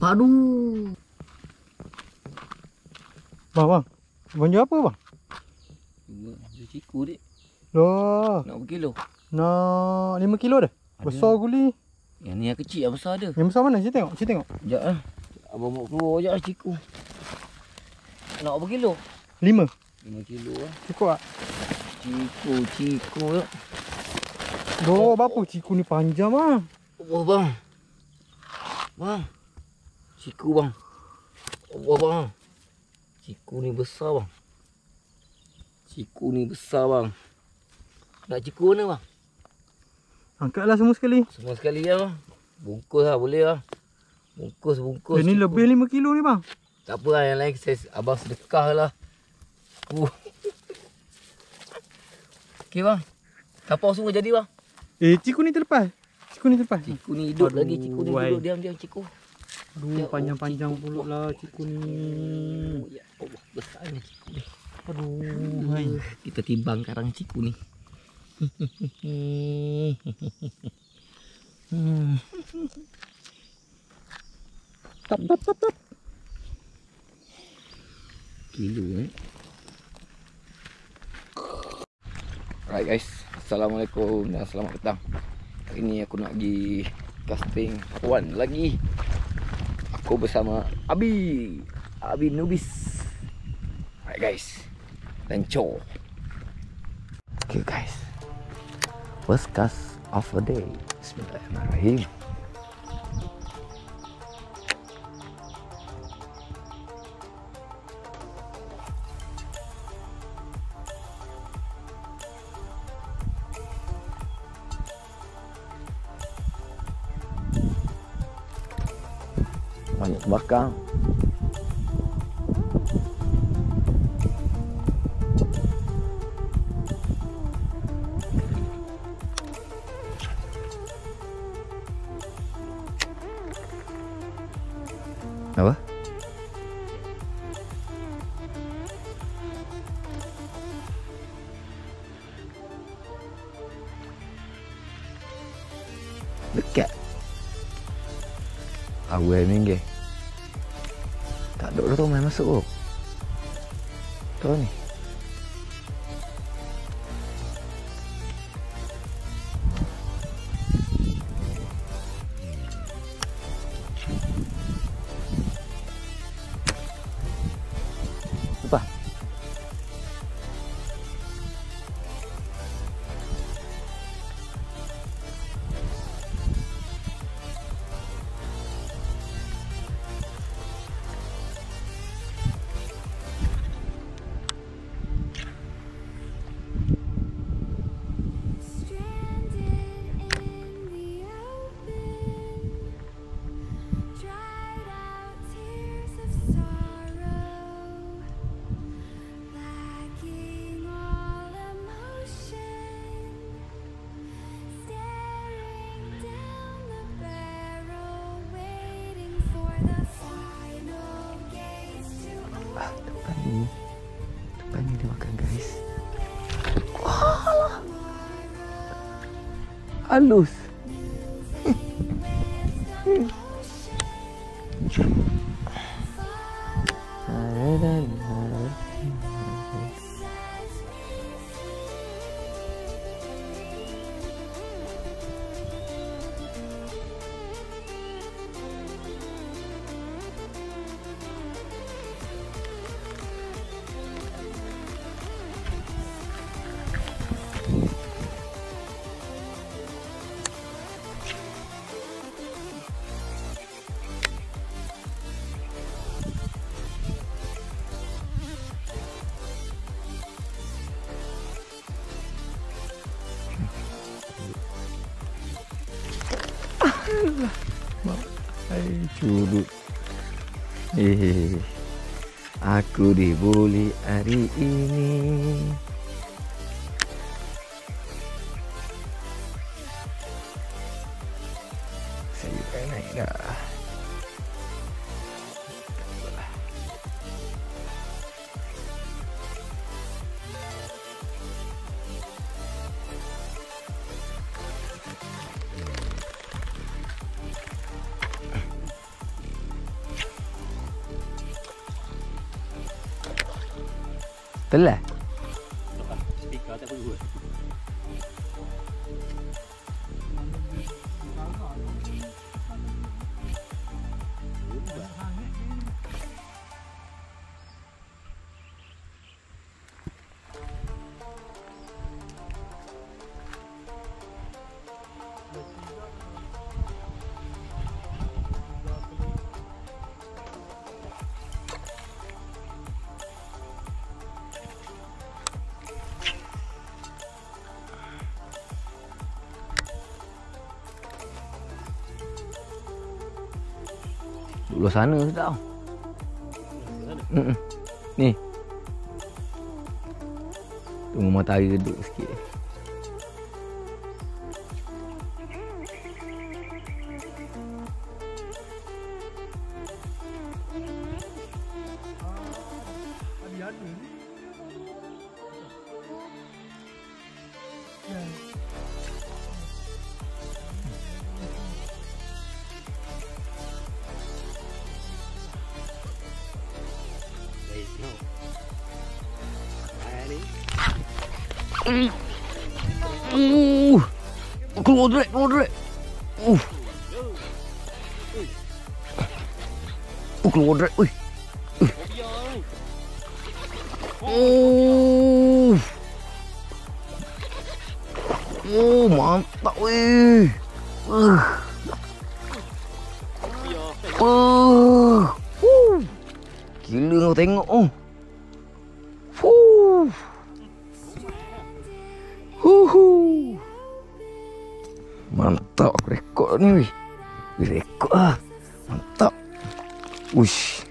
Aduh. Bang, bang. Bang jual apa bang? Dua, dua ciku dik. Loh, Nak berkilo. nak 5 kilo dah. Ada. Besar guli. Yang ni yang kecil yang besar ada. Yang besar mana? Saya tengok, saya tengok. Sekejap lah. Abang mau keluar je lah ciku. Nak berkilo? 5. 5 kilo lah. Cukup tak? Ciku, ciku tu. Loh, berapa ciku ni panjang bang? Oh bang. Bang. Ciku bang. Oh bang. Ciku ni besar bang. Ciku ni besar bang. Nak ciku mana bang? Angkatlah semua sekali. Semua sekali lah bang. Bungkus lah boleh lah. Bungkus, bungkus. Dia ni ciku. lebih 5 kilo ni bang. Tak apa lah yang lain saya abang sedekah lah. Ciku. Okey bang. Kapau semua jadi bang. Eh, ciku ni terlepas. Ciku ni terlepas. Ciku ni hidup Aduh, lagi. Ciku ni duduk diam-diam ciku. Aduh, Ya panjang-panjang Allah, pulak lah ciku ni. Oh, ya Allah. Besarnya ciku ni. Aduh, hai. Kita timbang karang ciku ni. Hmm. Tap, tap, tap, tap. Kilo eh. Alright guys, Assalamualaikum dan selamat petang. Hari ni aku nak pergi casting one lagi. Aku bersama Abi. Abi Nubis. Alright guys. Lancar. Okay guys. First cast of the day. Bismillahirrahmanirrahim. Banyak bakang. Apa? Dekat. Awal ni ke? Tak ada tu main masuk tu. Tu ni. are loose. Halus. Hai curut. Eh. Aku dibuli hari ini. بالله. Duduk sana tu tau. Ni. Tunggu matahari redup sikit. Uh. Keluar direct, keluar direct. Uh. Uh, keluar direct. Ui. Uh. Oh, mantap weh. Uh. Uh. Uh. Gila kau tengok oh. Fuh. Huhu. Mantap aku rekod ni weh. Weh rekod ah. Mantap. Uish.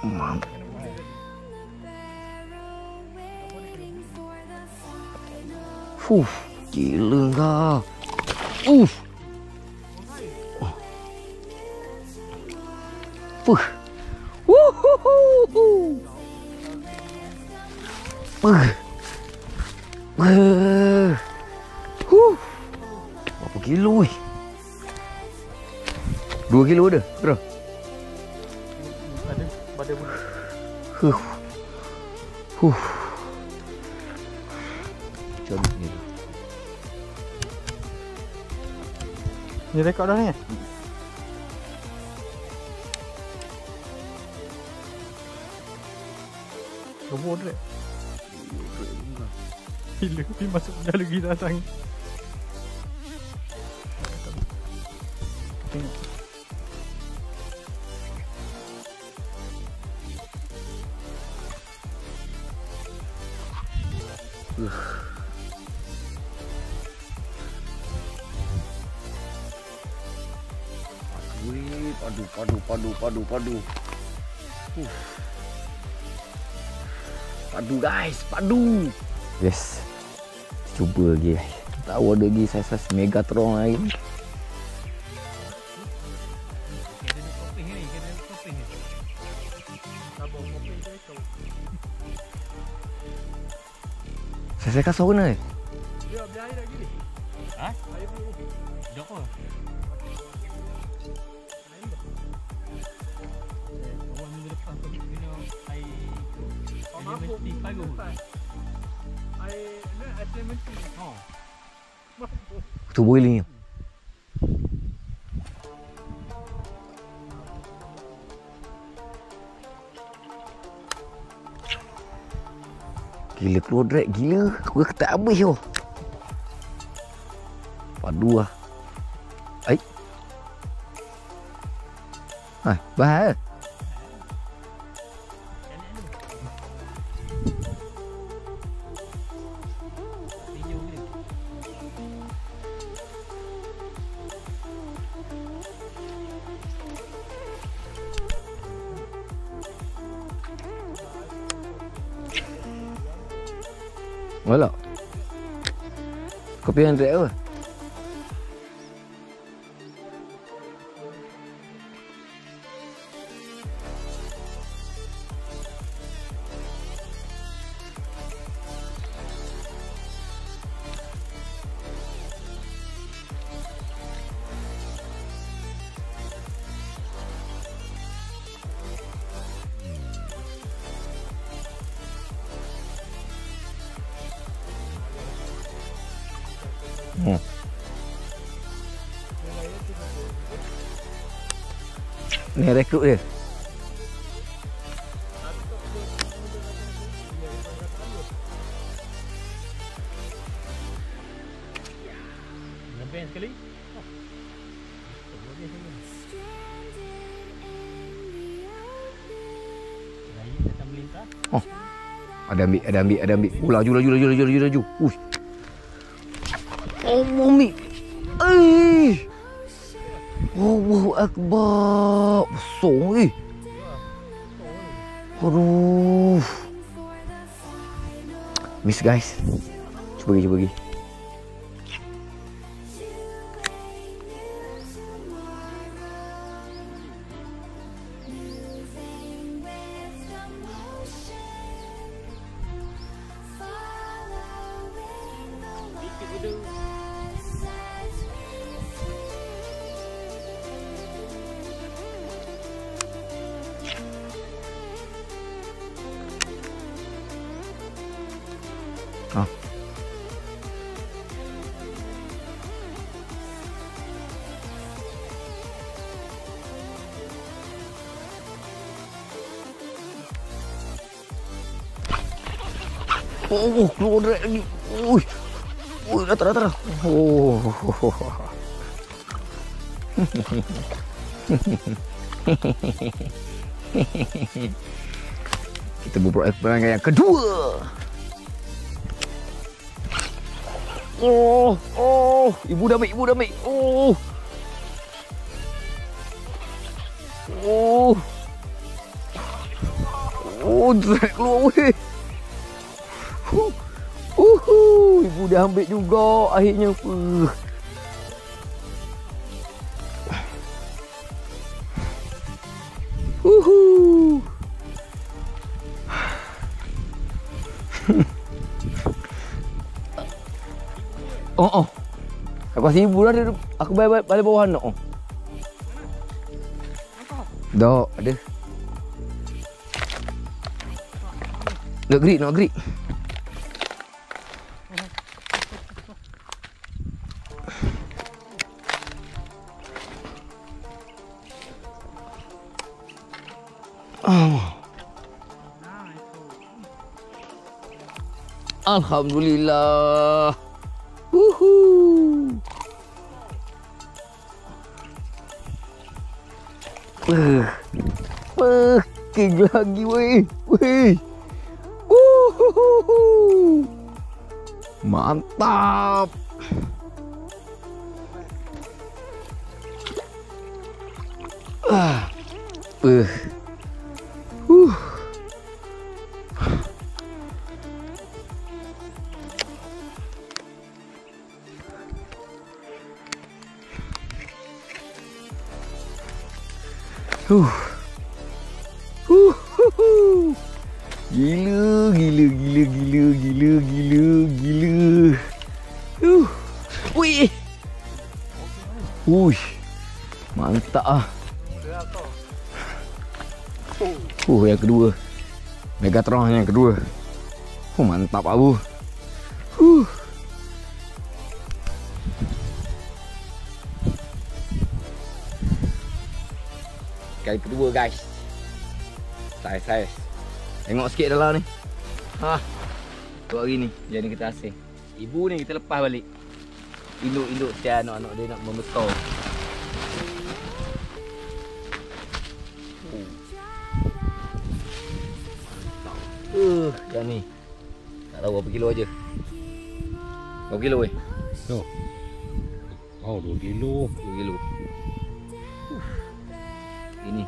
Mantap. Fuh. Uh. Uh. Huh. Berapa kilo weh? Dua kilo ada? Berapa? Ada badan pun. Huh. Huh. Macam ni. Ni rekod dah ni. eh? Nombor direct. Gila, dia masuk dah lagi datang. Tengok. Wih, padu, padu, padu, padu, padu. Huh. Padu guys, padu. Yes. Cuba lagi. Tahu ada lagi saiz-saiz Megatron lagi. Saya kasar mana? Ha? Dok apa? Awal minggu kau kena air elementik pagi. Tu boiling. Gila keluar drag gila. Aku tak habis yo. Padu lah. Ai. Hai, bahaya. Pegan entre agua. Ni rekrut dia. Melintas. Ada ambil, ada ambil, ada ambil. Oh, laju, laju, laju, laju, laju, laju. Uish. Oh, ambil. Eh. Allahu Akbar. Besar eh. Aduh. Miss guys. Cuba pergi, cuba pergi. Oh, keluar direct lagi. Ui. Ui, datang, datang. Oh. Kita berbuat perangai yang kedua. Oh, oh, ibu dah ambil, ibu dah ambil. Oh. Oh. Oh, drag keluar weh. Ibu dah ambil juga akhirnya. Uh. Uhu. Oh, oh. Aku ibu lah dia. Aku balik, balik bawah nak. Oh. Dah, ada. Nak gerik, nak gerik. Alhamdulillah. Woohoo. Uh. Makin lagi weh. Weh. Woohoo. Mantap. Ah. Uh. Uh. Gila, gila, gila, gila, gila. Huh. Wih. Uish. Mantap ah. Uh, yang kedua. Megatron yang kedua. Oh, mantap abu. Huh. Kali kedua guys. Saiz. Tengok sikit dalam ni. Ha. Tu hari ni jadi kita asing. Ibu ni kita lepas balik. Induk-induk setiap anak-anak dia nak membesar. Uh, yang ni. Tak tahu berapa kilo aja. Berapa kilo weh? Oh, 2 kilo. 2 kilo. Uh. Ini.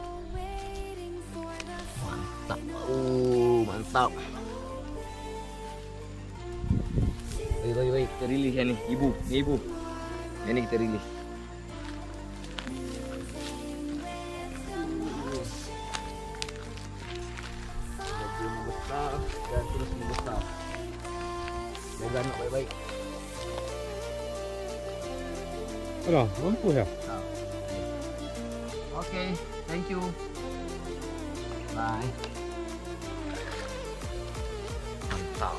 Mantap. Oh, mantap. Kita release yang ni. Ibu. Ni ibu. Yang ni kita release. Lagi membesar dan terus membesar. Jaga anak baik-baik. Alah, mampu ya? Okay, thank you. Bye. Mantap.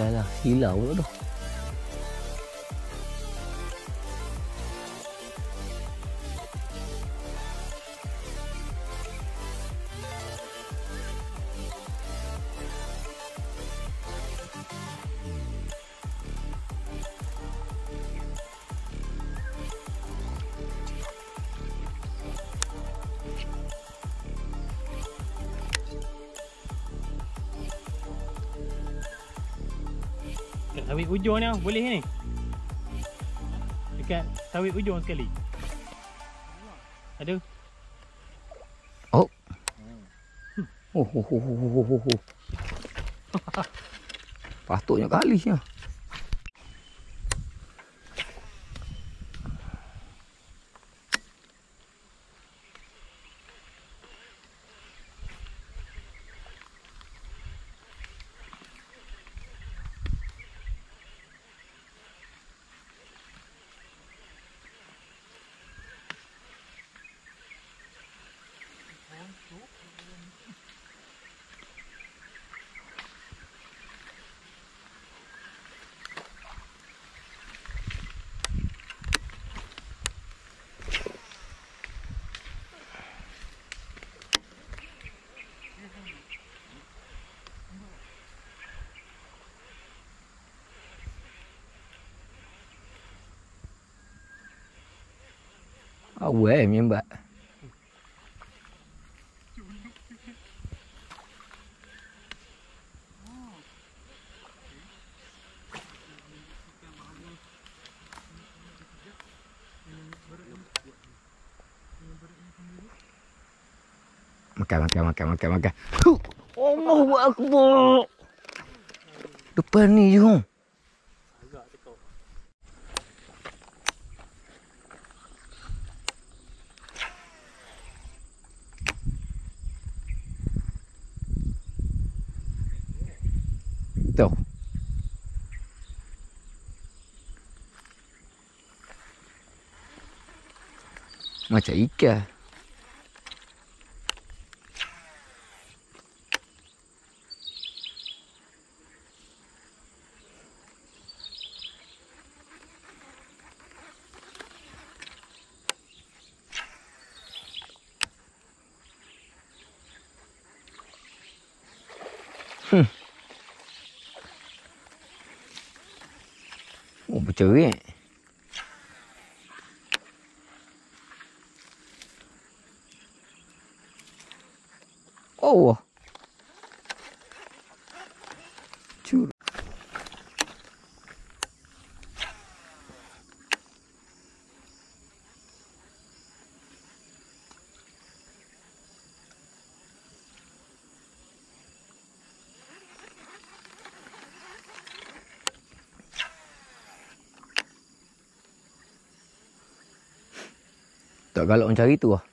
Adalah silau pula dah. Dekat sawit ujung ni boleh ni. Dekat sawit ujung sekali. Ada. Oh. Oh, oh, oh, oh, oh, oh, oh. Patutnya kali ya. Awal menyembak. Makan, makan, makan, makan, makan. Huh! Allahu Akbar. Depan ni je. Macam ikan. Oh, bercerai. Oh. Cur. Tak galak orang cari tu lah.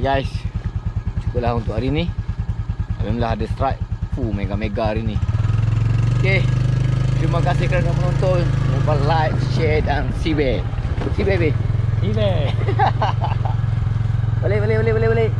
Okay guys. Cukuplah untuk hari ni. Alhamdulillah ada strike. Fuh mega-mega hari ni. Okay. Terima kasih kerana menonton. Lupa like, share dan see you Si baby Ini. Balik balik balik balik balik